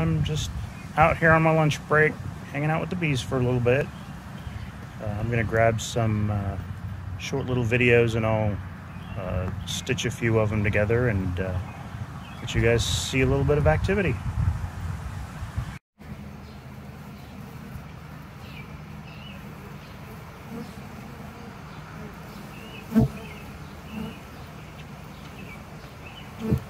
I'm just out here on my lunch break, hanging out with the bees for a little bit. Uh, I'm gonna grab some uh, short little videos and I'll uh, stitch a few of them together and uh, let you guys see a little bit of activity. Mm -hmm.